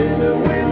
in the wind.